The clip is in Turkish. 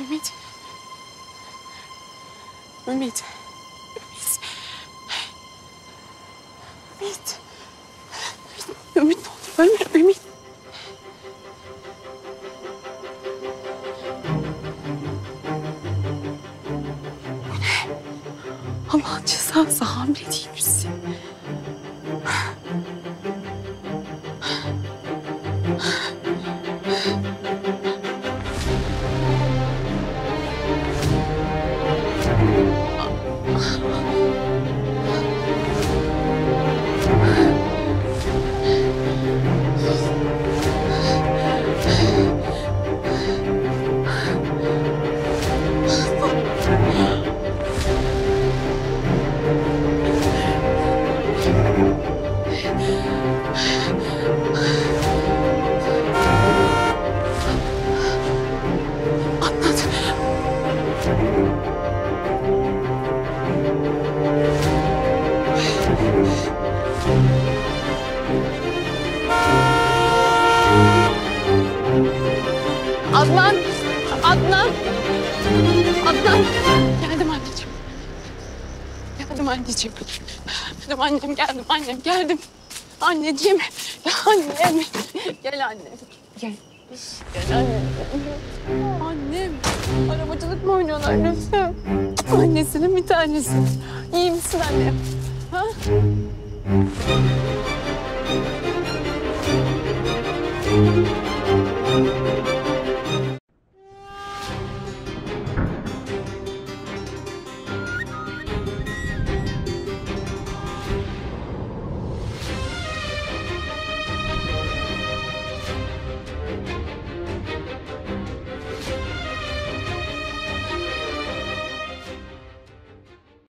Ümit. Ümit. Ümit. Ümit. Ümit ne olur ölme Ümit. Allah'ın cezası hamile değil misin? Adnan! Adnan! Adnan! Geldim anneciğim. Geldim anneciğim. Geldim annem, geldim annem, geldim. Anneciğim, ya annem. Gel annem. Gel. Gel annem. Annem. Arabacılık mı oynuyorlar lütfen? Annesinin bir tanesi. İyi misin annem? Hã?